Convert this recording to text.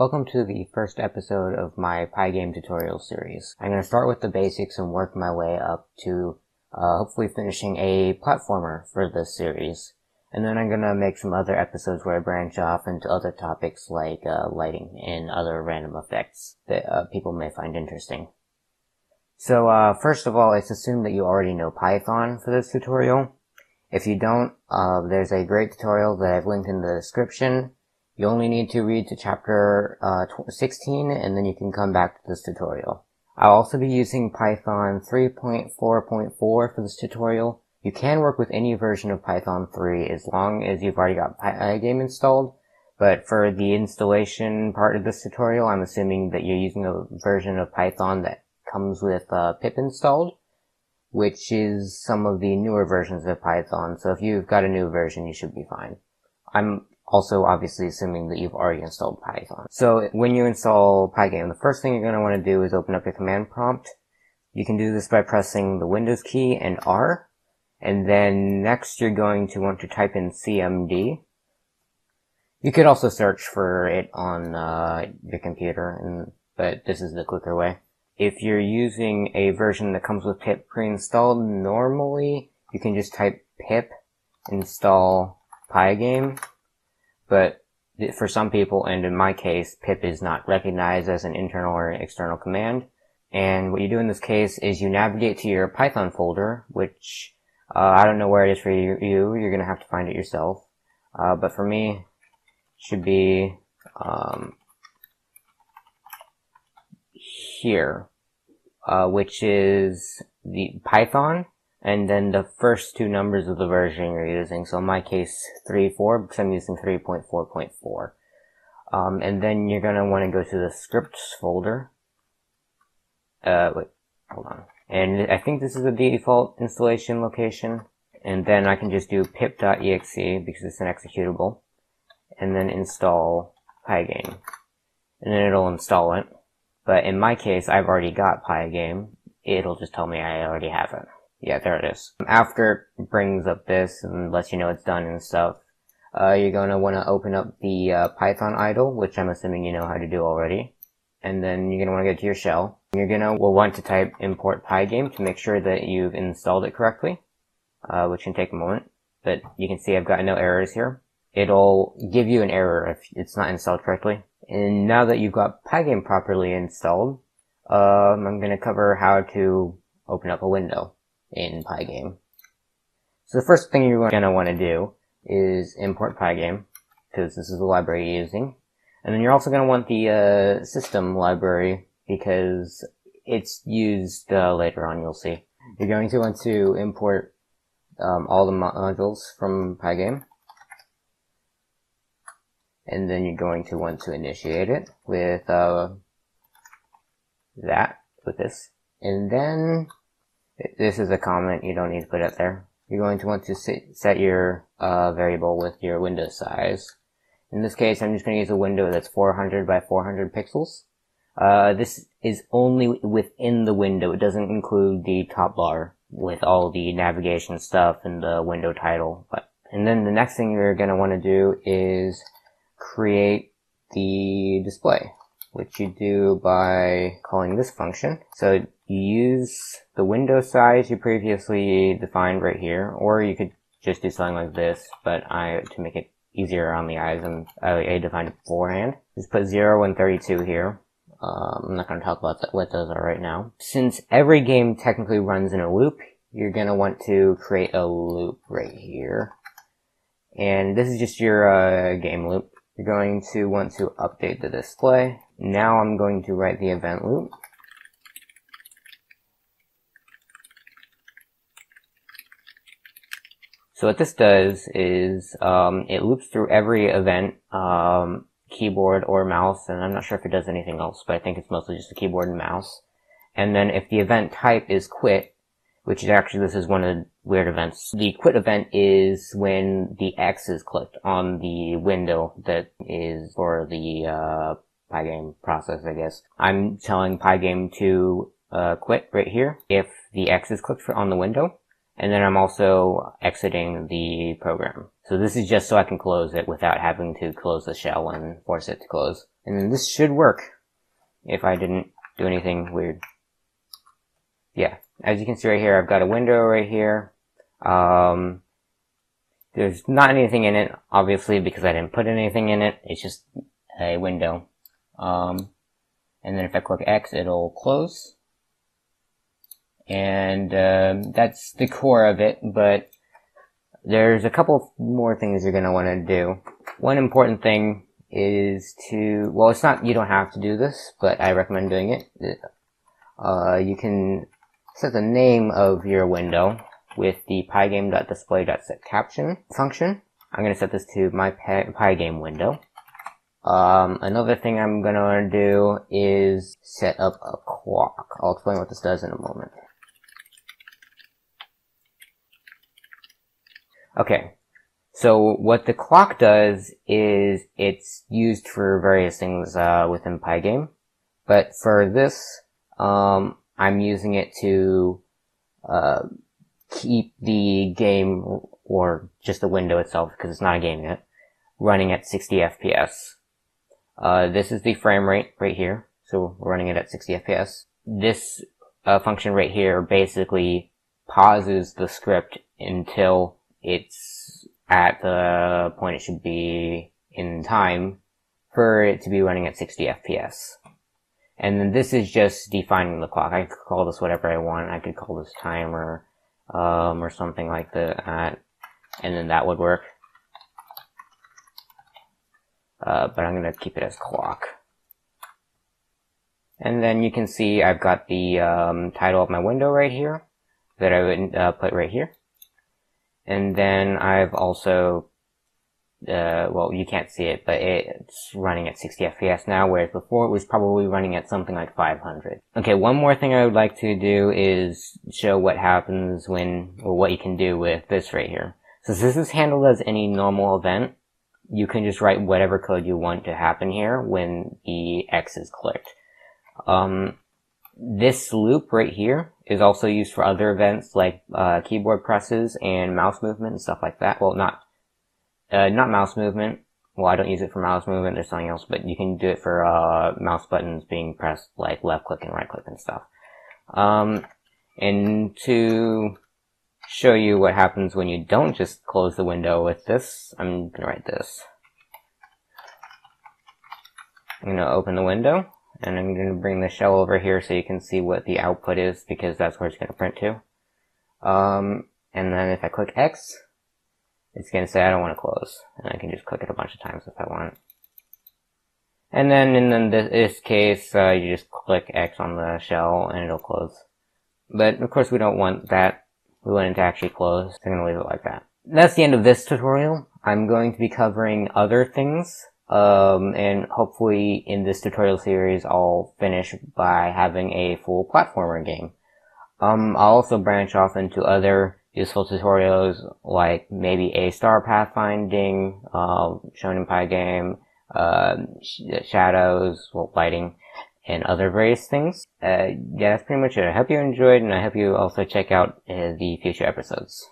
Welcome to the first episode of my Pygame tutorial series. I'm going to start with the basics and work my way up to uh, hopefully finishing a platformer for this series. And then I'm going to make some other episodes where I branch off into other topics like uh, lighting and other random effects that uh, people may find interesting. So uh, first of all, it's assumed that you already know Python for this tutorial. If you don't, uh, there's a great tutorial that I've linked in the description you only need to read to chapter uh, 16 and then you can come back to this tutorial. I'll also be using Python 3.4.4 for this tutorial. You can work with any version of Python 3 as long as you've already got Pygame installed. But for the installation part of this tutorial, I'm assuming that you're using a version of Python that comes with uh, pip installed, which is some of the newer versions of Python. So if you've got a new version, you should be fine. I'm also, obviously, assuming that you've already installed Python. So when you install Pygame, the first thing you're going to want to do is open up your command prompt. You can do this by pressing the Windows key and R. And then next you're going to want to type in CMD. You could also search for it on uh, your computer, and, but this is the quicker way. If you're using a version that comes with pip pre-installed, normally you can just type pip install pygame but for some people, and in my case, pip is not recognized as an internal or external command. And what you do in this case is you navigate to your Python folder, which uh, I don't know where it is for you. You're going to have to find it yourself. Uh, but for me, should be um, here, uh, which is the Python and then the first two numbers of the version you're using. So in my case, 3, 4, because I'm using 3.4.4. Um, and then you're gonna want to go to the scripts folder. Uh, wait, hold on. And I think this is the default installation location. And then I can just do pip.exe because it's an executable. And then install Pygame. And then it'll install it. But in my case, I've already got Pygame. It'll just tell me I already have it. Yeah, there it is. After it brings up this and lets you know it's done and stuff, uh, you're gonna wanna open up the uh, Python idle, which I'm assuming you know how to do already. And then you're gonna wanna get to your shell. You're gonna will want to type import pygame to make sure that you've installed it correctly, uh, which can take a moment. But you can see I've got no errors here. It'll give you an error if it's not installed correctly. And now that you've got pygame properly installed, um, I'm gonna cover how to open up a window in Pygame. So the first thing you're going to want to do is import Pygame, because this is the library you're using. And then you're also going to want the uh, system library, because it's used uh, later on, you'll see. You're going to want to import um, all the modules from Pygame. And then you're going to want to initiate it with uh, that, with this. And then this is a comment you don't need to put up there. You're going to want to set your uh, variable with your window size. In this case, I'm just going to use a window that's 400 by 400 pixels. Uh, this is only within the window. It doesn't include the top bar with all the navigation stuff and the window title. But, and then the next thing you're going to want to do is create the display, which you do by calling this function. So you use the window size you previously defined right here, or you could just do something like this, but I, to make it easier on the eyes, and I, I defined it beforehand. Just put 0 and 32 here. Um, I'm not going to talk about what those are right now. Since every game technically runs in a loop, you're going to want to create a loop right here. And this is just your uh, game loop. You're going to want to update the display. Now I'm going to write the event loop. So what this does is um, it loops through every event, um, keyboard or mouse, and I'm not sure if it does anything else, but I think it's mostly just the keyboard and mouse. And then if the event type is quit, which is actually, this is one of the weird events. The quit event is when the X is clicked on the window that is for the, uh, Pygame process, I guess. I'm telling Pygame to, uh, quit right here if the X is clicked for, on the window. And then I'm also exiting the program. So this is just so I can close it without having to close the shell and force it to close. And then this should work if I didn't do anything weird. Yeah, as you can see right here, I've got a window right here. Um, there's not anything in it, obviously, because I didn't put anything in it. It's just a window. Um, and then if I click X, it'll close. And um, that's the core of it, but there's a couple more things you're going to want to do. One important thing is to, well, it's not, you don't have to do this, but I recommend doing it. Uh, you can set the name of your window with the pygame.display.setCaption function. I'm going to set this to my pygame window. Um, another thing I'm going to do is set up a clock. I'll explain what this does in a moment. Okay, so what the clock does is it's used for various things uh, within Pygame, but for this, um, I'm using it to uh, keep the game or just the window itself because it's not a game yet running at 60 FPS. Uh, this is the frame rate right here, so we're running it at 60 FPS. This uh, function right here basically pauses the script until it's at the point it should be in time for it to be running at 60 FPS. And then this is just defining the clock. I could call this whatever I want. I could call this timer, um, or something like that. And then that would work. Uh, but I'm gonna keep it as clock. And then you can see I've got the um, title of my window right here that I would uh, put right here. And then I've also, uh, well, you can't see it, but it's running at 60 FPS now, whereas before it was probably running at something like 500. Okay, one more thing I would like to do is show what happens when, or what you can do with this right here. So this is handled as any normal event. You can just write whatever code you want to happen here when the X is clicked. Um, this loop right here is also used for other events like uh, keyboard presses and mouse movement and stuff like that. Well, not uh, not mouse movement. Well, I don't use it for mouse movement. There's something else, but you can do it for uh, mouse buttons being pressed, like left click and right click and stuff. Um, and to show you what happens when you don't just close the window with this, I'm gonna write this. I'm gonna open the window and I'm going to bring the shell over here so you can see what the output is because that's where it's going to print to. Um, and then if I click X, it's to say I don't want to close. And I can just click it a bunch of times if I want. And then in this case, uh, you just click X on the shell and it'll close. But of course we don't want that. We want it to actually close. I'm going to leave it like that. That's the end of this tutorial. I'm going to be covering other things um, and hopefully in this tutorial series, I'll finish by having a full platformer game. Um, I'll also branch off into other useful tutorials, like maybe a star pathfinding, uh, shown in Pygame, uh, sh shadows, well, lighting, and other various things. Uh, yeah, that's pretty much it. I hope you enjoyed, and I hope you also check out uh, the future episodes.